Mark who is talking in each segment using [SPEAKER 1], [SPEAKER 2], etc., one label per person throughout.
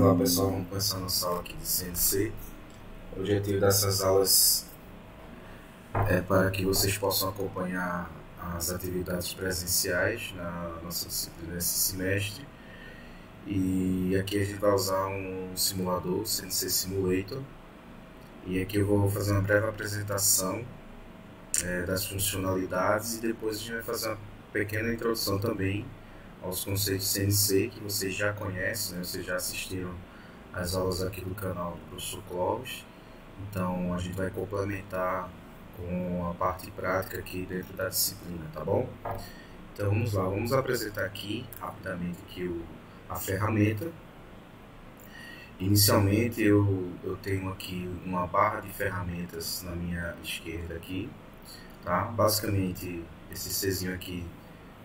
[SPEAKER 1] Olá pessoal, vamos começar nossa aula aqui de CNC. O objetivo dessas aulas é para que vocês possam acompanhar as atividades presenciais na nossa disciplina nesse semestre. E aqui a gente vai usar um simulador, CNC Simulator. E aqui eu vou fazer uma breve apresentação é, das funcionalidades e depois a gente vai fazer uma pequena introdução também aos conceitos CNC que vocês já conhecem, né? vocês já assistiram às aulas aqui do canal do professor Clóvis. Então a gente vai complementar com a parte prática aqui dentro da disciplina, tá bom? Então vamos lá, vamos apresentar aqui rapidamente aqui o, a ferramenta. Inicialmente eu, eu tenho aqui uma barra de ferramentas na minha esquerda aqui, tá? Basicamente esse Czinho aqui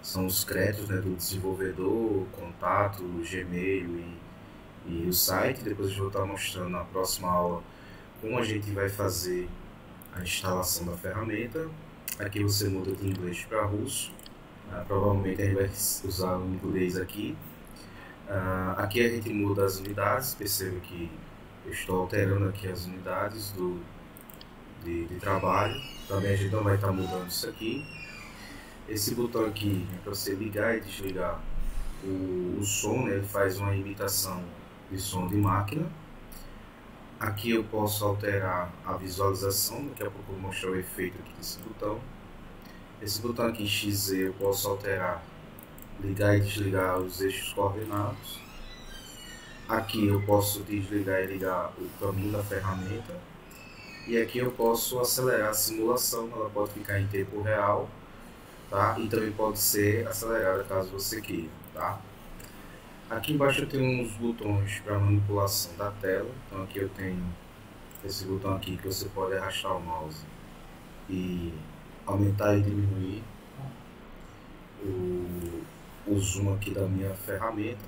[SPEAKER 1] são os créditos né, do desenvolvedor, contato, Gmail e, e o site. Depois eu vou estar mostrando na próxima aula como a gente vai fazer a instalação da ferramenta. Aqui você muda de inglês para russo. Uh, provavelmente a gente vai usar o inglês aqui. Uh, aqui a gente muda as unidades. Perceba que eu estou alterando aqui as unidades do, de, de trabalho. Também a gente não vai estar mudando isso aqui. Esse botão aqui é para você ligar e desligar o, o som, né? ele faz uma imitação de som de máquina. Aqui eu posso alterar a visualização, daqui a pouco eu vou mostrar o efeito aqui desse botão. Esse botão aqui XZ eu posso alterar, ligar e desligar os eixos coordenados. Aqui eu posso desligar e ligar o caminho da ferramenta. E aqui eu posso acelerar a simulação, ela pode ficar em tempo real tá? E também pode ser acelerada caso você queira, tá? Aqui embaixo eu tenho uns botões para manipulação da tela. Então aqui eu tenho esse botão aqui que você pode arrastar o mouse e aumentar e diminuir o, o zoom aqui da minha ferramenta,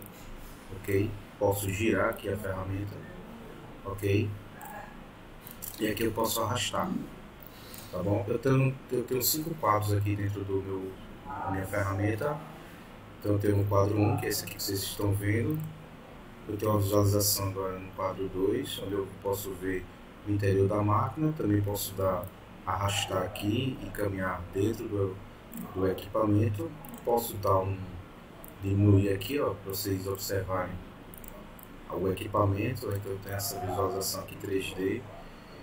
[SPEAKER 1] ok? Posso girar aqui a ferramenta, ok? E aqui eu posso arrastar tá bom? Eu tenho, eu tenho cinco quadros aqui dentro do meu, da minha ferramenta. Então eu tenho um quadro 1, que é esse aqui que vocês estão vendo. Eu tenho uma visualização agora no quadro 2, onde eu posso ver o interior da máquina. Também posso dar, arrastar aqui e caminhar dentro do, do equipamento. Posso dar um diminuir aqui, ó, para vocês observarem o equipamento. Então eu tenho essa visualização aqui 3D.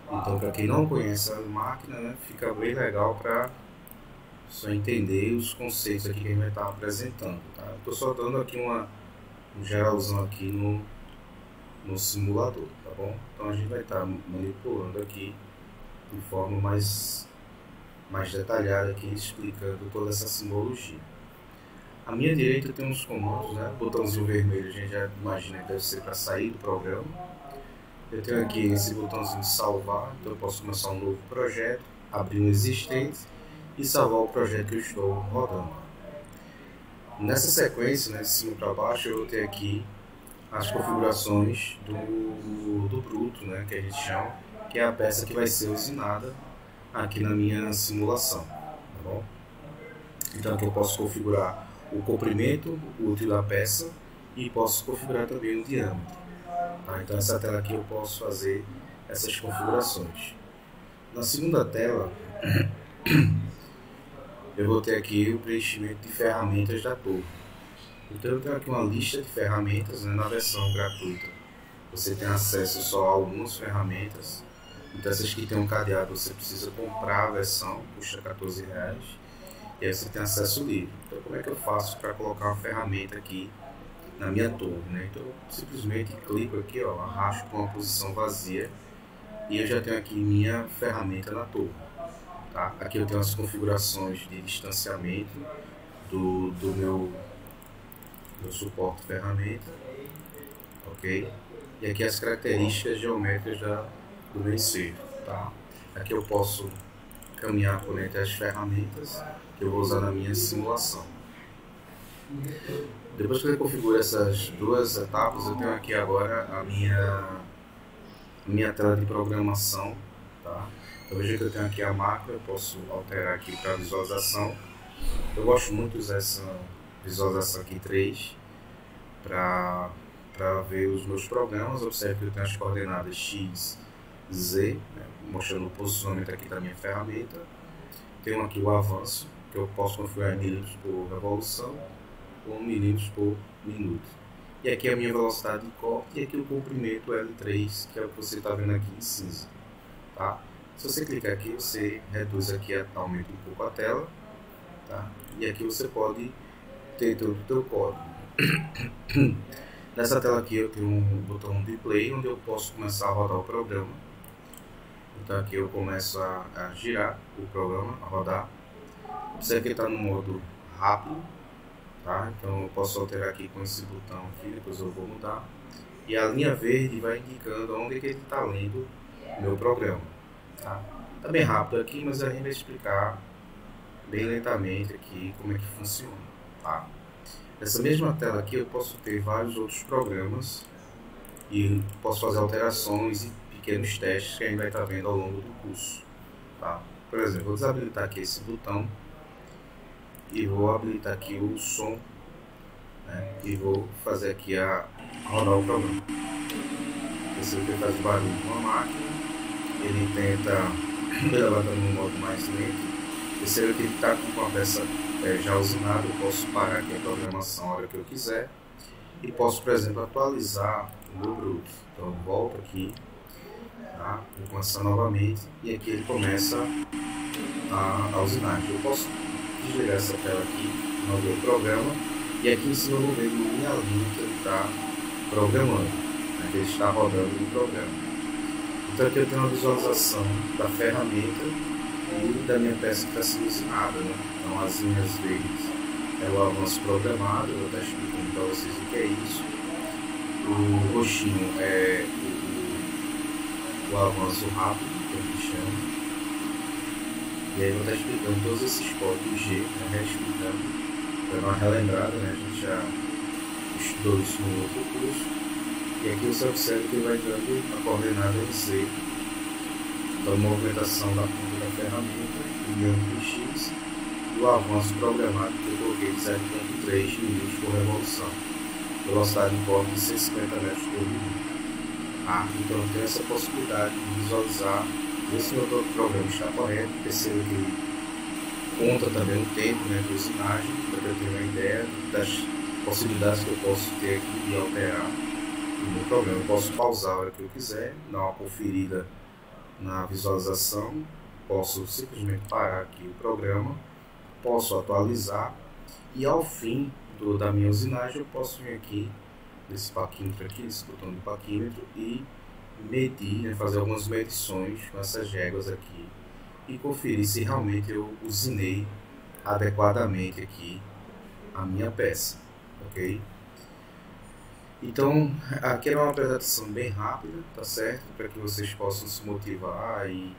[SPEAKER 1] Então, para quem não conhece a máquina, né, fica bem legal para só entender os conceitos aqui que a gente vai estar apresentando. Tá? Estou só dando aqui uma um geralzão aqui no, no simulador, tá bom? Então a gente vai estar manipulando aqui de forma mais, mais detalhada aqui, explicando toda essa simbologia. À minha direita tem uns comandos, né? O botãozinho vermelho a gente já imagina que deve ser para sair do programa. Eu tenho aqui esse botãozinho de salvar, então eu posso começar um novo projeto, abrir um existente e salvar o projeto que eu estou rodando. Nessa sequência, né, de cima para baixo, eu vou ter aqui as configurações do, do bruto, né, que a gente chama, que é a peça que vai ser usinada aqui na minha simulação. Tá bom? Então aqui eu posso configurar o comprimento útil da peça e posso configurar também o diâmetro. Tá? Então essa tela aqui eu posso fazer essas configurações. Na segunda tela, eu vou ter aqui o preenchimento de ferramentas da torre. Então eu tenho aqui uma lista de ferramentas né, na versão gratuita. Você tem acesso só a algumas ferramentas. Então essas que tem um cadeado você precisa comprar a versão, custa 14 reais. E aí você tem acesso livre. Então como é que eu faço para colocar uma ferramenta aqui na minha torre, né? Então eu simplesmente clico aqui, ó, arrasto para uma posição vazia e eu já tenho aqui minha ferramenta na torre. Tá? Aqui eu tenho as configurações de distanciamento do, do meu, meu suporte ferramenta, ok? E aqui as características geométricas da, do meu ensejo, tá? Aqui eu posso caminhar por entre as ferramentas que eu vou usar na minha simulação. Depois que eu configuro essas duas etapas, eu tenho aqui agora a minha, minha tela de programação. Tá? Então veja que eu tenho aqui a macro, eu posso alterar aqui para visualização. Eu gosto muito de usar essa visualização aqui 3 para ver os meus programas. Observe que eu tenho as coordenadas X, Z, né, mostrando o posicionamento aqui da minha ferramenta. Tenho aqui o avanço, que eu posso configurar em milímetros por revolução milímetros por minuto. E aqui a minha velocidade de corte e aqui o comprimento L3, que é o que você está vendo aqui em cinza. Tá? Se você clicar aqui, você reduz aqui, aumenta um pouco a tela. Tá? E aqui você pode ter todo o teu código. Nessa tela aqui eu tenho um botão de play, onde eu posso começar a rodar o programa. Então aqui eu começo a, a girar o programa, a rodar. Você aqui está no modo rápido, tá? Então eu posso alterar aqui com esse botão aqui, depois eu vou mudar. E a linha verde vai indicando onde que ele está lendo o meu programa, tá? Tá bem rápido aqui, mas a gente vai explicar bem lentamente aqui como é que funciona, tá? Nessa mesma tela aqui eu posso ter vários outros programas e posso fazer alterações e pequenos testes que a gente vai estar vendo ao longo do curso, tá? Por exemplo, vou desabilitar aqui esse botão e vou habilitar aqui o som né, e vou fazer aqui a rodar o programa. Esse aqui faz barulho com a máquina, ele tenta ela está no modo mais lento. Esse aqui está com uma peça é, já usinada, eu posso parar aqui a programação a hora que eu quiser e posso, por exemplo, atualizar o meu Bluetooth. Então eu volto aqui, tá? vou começar novamente e aqui ele começa a, a usinagem. Eu posso desligar essa tela aqui, não ver o programa, e aqui em cima eu vou ver uma linha linha que ele está programando, né, que ele está rodando no programa. Então aqui eu tenho uma visualização da ferramenta e da minha peça que está sendo ensinada. Né? Então as linhas verdes é o avanço programado, eu vou estar explicando para vocês o que é isso. O roxinho é o, o avanço rápido, que a gente chama. E aí vou estar explicando todos esses códigos G, né, explicando, para dar uma relembrada, né? A gente já estudou isso no outro curso. E aqui você observa que ele vai dando a coordenada Z, então movimentação da ponta da ferramenta, o X, e o avanço programado que eu coloquei de 0.3 minutos por revolução. Velocidade de corte de 150 metros por minuto. Ah, então tem essa possibilidade de visualizar esse meu programa está correto, perceba que conta também o tempo né, de usinagem, para eu ter uma ideia das possibilidades que eu posso ter aqui de alterar o meu programa. Eu posso pausar a hora que eu quiser, dar uma conferida na visualização, posso simplesmente parar aqui o programa, posso atualizar e ao fim do, da minha usinagem eu posso vir aqui nesse paquímetro aqui, nesse botão do paquímetro e medir, né, fazer algumas medições com essas réguas aqui e conferir se realmente eu usinei adequadamente aqui a minha peça, ok? Então, aqui era uma apresentação bem rápida, tá certo? Para que vocês possam se motivar e,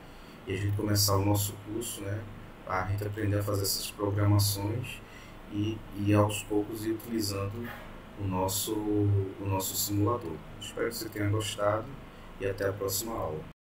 [SPEAKER 1] e, a gente começar o nosso curso, né? A gente aprender a fazer essas programações e, e aos poucos ir utilizando o nosso, o nosso simulador. Espero que você tenha gostado e até a próxima aula.